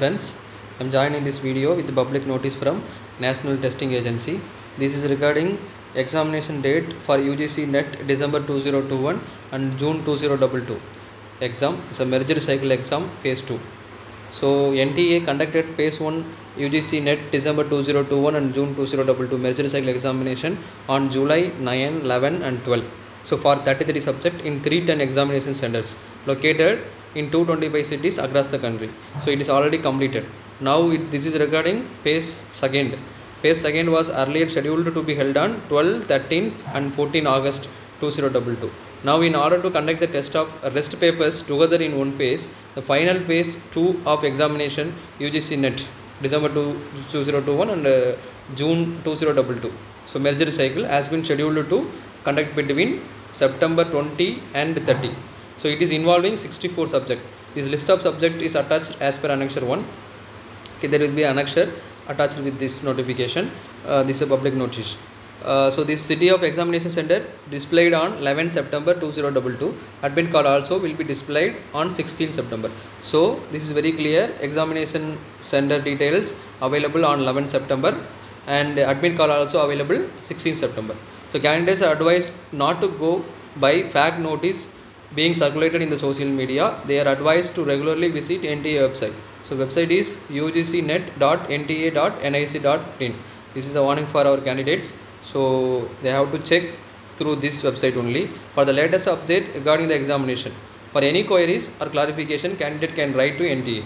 Friends, I am joining this video with the public notice from National Testing Agency. This is regarding examination date for UGC NET December 2021 and June 2022 exam. It's a merger cycle exam phase 2. So NTA conducted phase 1 UGC NET December 2021 and June 2022 merger cycle examination on July 9, 11 and 12. So for 33 subject in 310 examination centers located in 225 cities across the country. So it is already completed. Now it, this is regarding phase second. Phase second was earlier scheduled to be held on 12, 13 and 14 August 2022. Now in order to conduct the test of rest papers together in one phase, the final phase 2 of examination UGC NET December 2, 2021 and uh, June 2022. So merger cycle has been scheduled to conduct between September 20 and 30. So it is involving 64 subject. This list of subject is attached as per annexure 1. Okay, there will be annexure attached with this notification. Uh, this is a public notice. Uh, so this city of examination center displayed on 11 September 2022. Admit card also will be displayed on 16 September. So this is very clear. Examination center details available on 11 September and admit card also available 16 September. So candidates are advised not to go by fact notice being circulated in the social media. They are advised to regularly visit NTA website. So website is ugcnet.nta.nic.in. This is a warning for our candidates. So they have to check through this website only for the latest update regarding the examination. For any queries or clarification, candidate can write to NTA.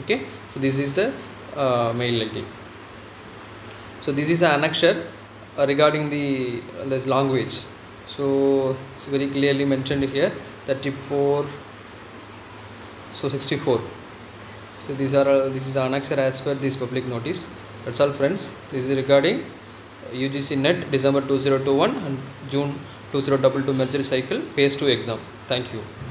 Okay. So this is the uh, mail ID. So this is an annexure uh, regarding the uh, this language. So it's very clearly mentioned here 34 so 64 so these are uh, this is annexure as per this public notice. That's all friends. This is regarding UGC NET December 2021 and June 2022 merger cycle phase 2 exam. Thank you